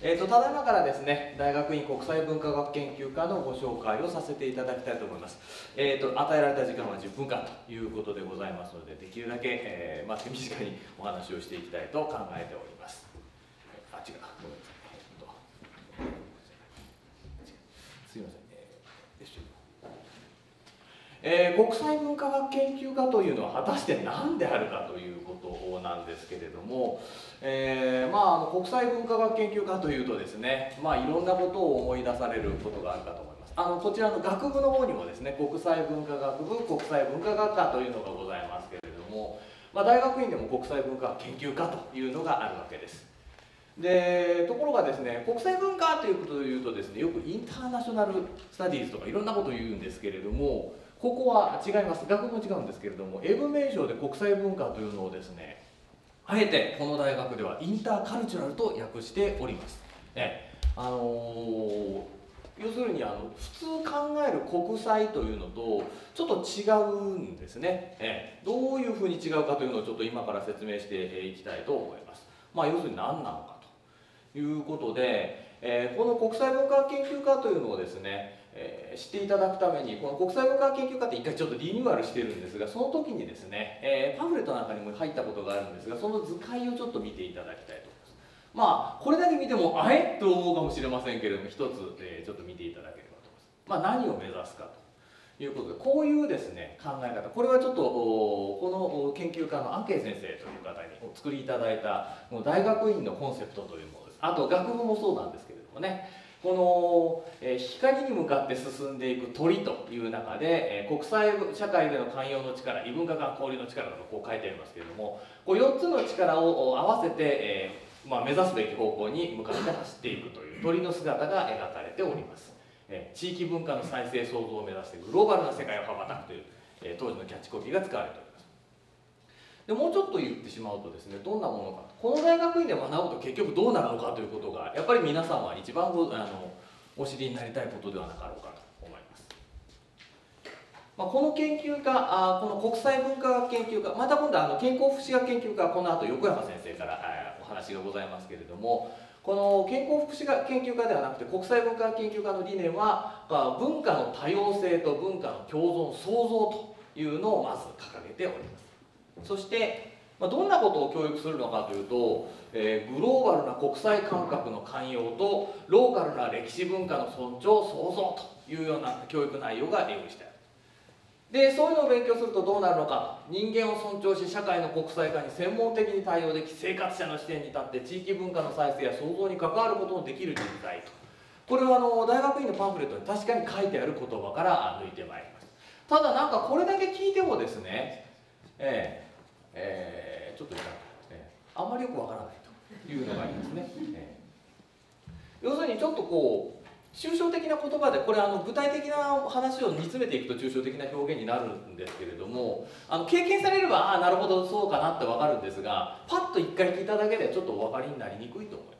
えーと、ただいまからですね大学院国際文化学研究科のご紹介をさせていただきたいと思います、えーと、与えられた時間は10分間ということでございますのでできるだけ、えー、まあ、手短にお話をしていきたいと考えております。あ違うごめんなさい、すいません。えー、国際文化学研究科というのは果たして何であるかということなんですけれども、えー、まあ、国際文化学研究科というとですね、まあ、いろんなことを思い出されることがあるかと思います。あのこちらの学部の方にもですね国際文化学部国際文化学科というのがございますけれども、まあ、大学院でも国際文化研究科というのがあるわけです。でところがですね国際文化ということを言うとですねよくインターナショナル・スタディーズとかいろんなことを言うんですけれどもここは違います。学部も違うんですけれども英文名称で国際文化というのをですねあえてこの大学ではインターカルチュラルと訳しております、ねあのー、要するにあの普通考える国際というのとちょっと違うんですね、えどういうふうに違うかというのをちょっと今から説明していきたいと思います。まあ要するに何なのかということで、えー、この国際文化研究科というのをですねえー、知っていただくためにこの国際文化研究科って一回ちょっとリニューアルしてるんですがその時にですね、えー、パンフレットなんかにも入ったことがあるんですがその図解をちょっと見ていただきたいと思います。まあこれだけ見てもあえと思うかもしれませんけれども一つ、えー、ちょっと見ていただければと思います。まあ何を目指すかということでこういうですね考え方。これはちょっとこの研究家のアンケイ先生という方にお作りいただいた大学院のコンセプトというものです。あと学部もそうなんですけれどもね。この、光に向かって進んでいく鳥という中で、国際社会での寛容の力異文化間交流の力とこう書いてありますけれどもこう4つの力を合わせて、まあ、目指すべき方向に向かって走っていくという鳥の姿が描かれております、地域文化の再生創造を目指してグローバルな世界を羽ばたくという、当時のキャッチコピーが使われております。でもうちょっと言ってしまうとですねどんなものか。この大学院で学ぶと結局どうなるのかということがやっぱり皆さんは一番あのお知りになりたいことではなかろうかと思います、まあ、この研究家あこの国際文化学研究家また今度あの健康福祉学研究家この後横山先生からお話がございますけれどもこの健康福祉学研究家ではなくて国際文化学研究家の理念は文化の多様性と文化の共存創造というのをまず掲げております。そして、どんなことを教育するのかというと、えー、グローバルな国際感覚の寛容とローカルな歴史文化の尊重創造というような教育内容が用意してある。でそういうのを勉強するとどうなるのか。人間を尊重し社会の国際化に専門的に対応でき生活者の視点に立って地域文化の再生や創造に関わることのできる人材と。これはあの大学院のパンフレットに確かに書いてある言葉から抜いてまいります。ただなんかこれだけ聞いてもですねええー、ちょっといかえー、あんまりよくわからないというのがありますね、えー、要するにちょっとこう抽象的な言葉でこれあの具体的な話を煮詰めていくと抽象的な表現になるんですけれどもあの経験されればああなるほどそうかなって分かるんですがパッと一回聞いただけでちょっとお分かりになりにくいと思います。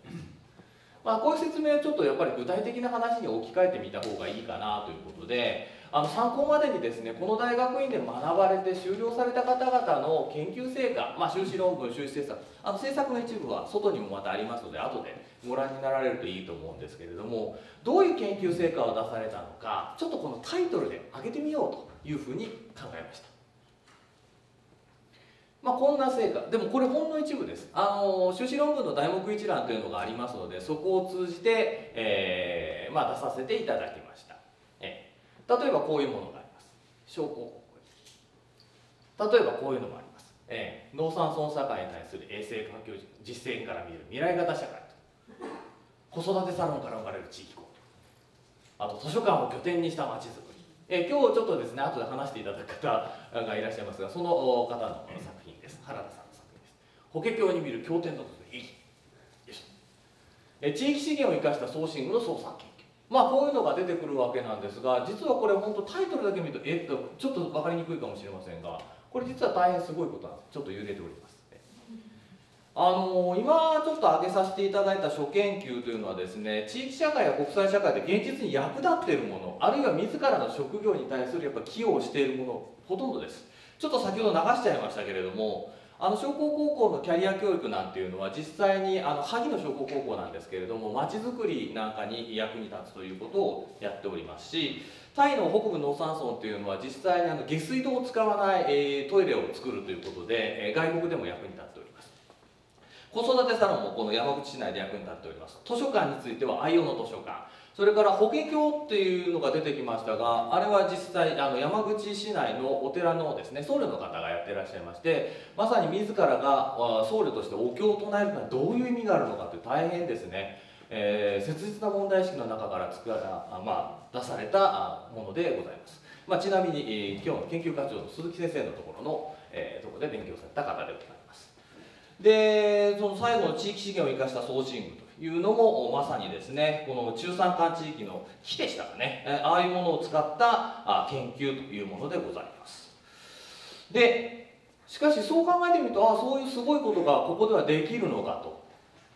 まあ、こういう説明はちょっとやっぱり具体的な話に置き換えてみた方がいいかなということであの参考までにですねこの大学院で学ばれて修了された方々の研究成果、まあ、修士論文修士政策あの制作の一部は外にもまたありますので後でご覧になられるといいと思うんですけれどもどういう研究成果を出されたのかちょっとこのタイトルで挙げてみようというふうに考えました。まあ、こんな成果でもこれほんの一部ですあの修士論文の題目一覧というのがありますのでそこを通じて、えーまあ、出させていただきました例えばこういうものがあります。証拠例えばこういうのもあります、えー、農産村社会に対する衛生環境実践から見る未来型社会と。子育てサロンから生まれる地域構あと図書館を拠点にしたまちづくり、えー、今日ちょっとですね後で話していただく方がいらっしゃいますがその方の作品です。原田さんの作品です。法華経に見る経典とと意義え地域資源を生かしたソーシングの操作権。まあこういうのが出てくるわけなんですが実はこれ本当タイトルだけ見るとえっとちょっと分かりにくいかもしれませんがこれ実は大変すごいことなんです。ちょっと揺れております。あの今ちょっと挙げさせていただいた諸研究というのはですね地域社会や国際社会で現実に役立っているものあるいは自らの職業に対するやっぱ寄与をしているものほとんどです。ちょっと先ほど流しちゃいましたけれどもあの商工高校のキャリア教育なんていうのは実際にあの萩野商工高校なんですけれどもまちづくりなんかに役に立つということをやっておりますしタイの北部農山村っていうのは実際にあの下水道を使わない、えー、トイレを作るということで、えー、外国でも役に立っております。子育てサロンもこの山口市内で役に立っております。図書館については愛用の図書館。それから法華経っていうのが出てきましたがあれは実際あの山口市内のお寺のですね僧侶の方がやってらっしゃいましてまさに自らが僧侶としてお経を唱えるのはどういう意味があるのかって大変ですね、えー、切実な問題意識の中から作ら、まあ、出されたものでございます、まあ、ちなみに、えー、今日の研究課長の鈴木先生のところの、えー、ところで勉強された方でございます。でその最後の地域資源を生かした送信具というのもまさにですねこの中山間地域の木でしたかね。ああいうものを使った研究というものでございます。でしかしそう考えてみるとああそういうすごいことがここではできるのかと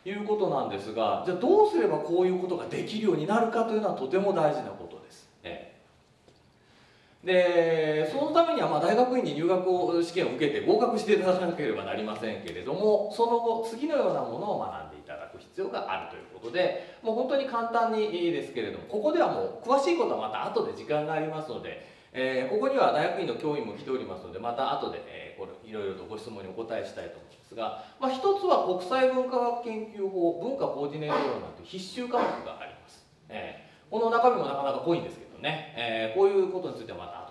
いうことなんですがじゃあどうすればこういうことができるようになるかというのはとても大事なことです、ね、でそのためにはま大学院に入学を試験を受けて合格していただかなければなりませんけれどもその後次のようなものを学んで必要があるということでもう本当に簡単にいいですけれどもここではもう詳しいことはまた後で時間がありますので、えー、ここには大学院の教員も来ておりますのでまた後で、えー、これいろいろとご質問にお答えしたいと思うんですが、まあ、一つは国際文化学研究法文化コーディネート論なんて必修科目があります、えー、この中身もなかなか濃いんですけどね、えー、こういうことについてはまた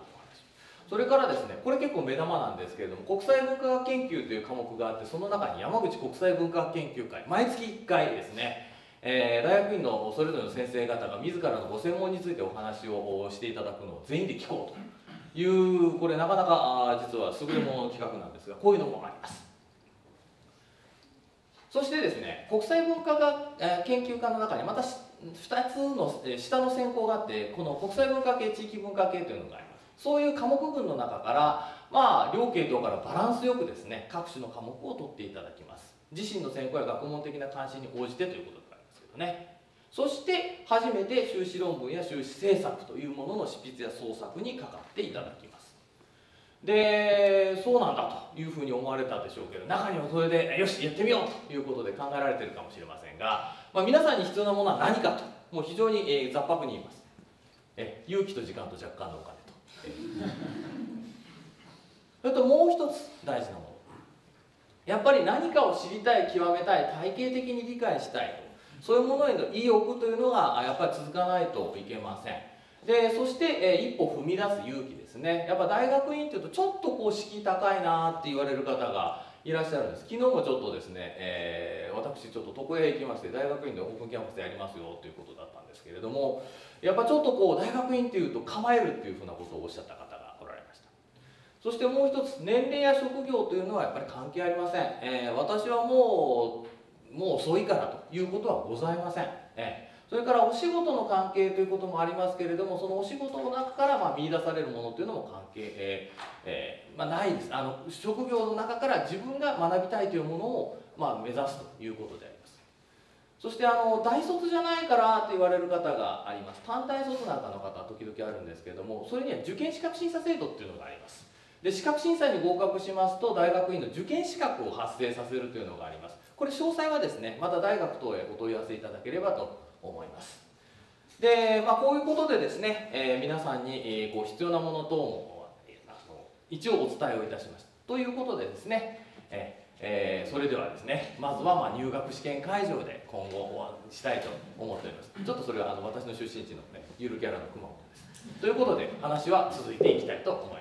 それからですねこれ結構目玉なんですけれども国際文化学研究という科目があってその中に山口国際文化学研究会毎月1回ですねえー、大学院のそれぞれの先生方が自らのご専門についてお話をしていただくのを全員で聞こうというこれなかなか実は優れもの企画なんですがこういうのもあります。そしてですね国際文化学研究科の中にまた2つの下の専攻があってこの国際文化系地域文化系というのがあります。そういう科目群の中からまあ両系統からバランスよくですね各種の科目を取っていただきます。自身の専攻や学問的な関心に応じてということでありますけどね。そして初めて修士論文や修士政策というものの執筆や創作にかかっていただきます。でそうなんだというふうに思われたでしょうけど中にはそれでよしやってみようということで考えられてるかもしれませんが、まあ、皆さんに必要なものは何かともう非常に、えー、雑白に言います。え勇気と時間と若干のお金。それともう一つ大事なもの。やっぱり何かを知りたい極めたい体系的に理解したいと。そういうものへの意欲というのがやっぱり続かないといけません。でそして、え一歩踏み出す勇気ですね。やっぱ大学院っていうとちょっとこう敷居高いなって言われる方がいらっしゃるんです。昨日もちょっとですね、えー、私ちょっと床屋へ行きまして大学院でオープンキャンパスやりますよということだったんですけれどもやっぱちょっとこう大学院っていうと構えるっていうふうなことをおっしゃった方がおられました。そしてもう一つ年齢や職業というのはやっぱり関係ありません、えー、私はもうもう遅いからということはございません、えーそれからお仕事の関係ということもありますけれどもそのお仕事の中からまあ見出されるものというのも関係、えーえーまあ、ないです。あの職業の中から自分が学びたいというものをまあ目指すということであります。そしてあの大卒じゃないからと言われる方があります。単大卒なんかの方は時々あるんですけれどもそれには受験資格審査制度っていうのがあります。で資格審査に合格しますと大学院の受験資格を発生させるというのがあります。これ詳細はですねまた大学等へお問い合わせいただければと思います。で、まあ、こういうことでですね、えー、皆さんに、えー、こう必要なもの等も、一応お伝えをいたしましたということでですね、えーえー、それではですねまずはま入学試験会場で今後お会いしたいと思っております。ちょっとそれはあの私の出身地の、ね、ゆるキャラの熊本です。ということで話は続いていきたいと思います。